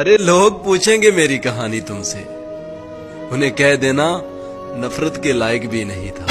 अरे लोग पूछेंगे मेरी कहानी तुमसे। उन्हें कह देना, नफरत के लायक भी नहीं था।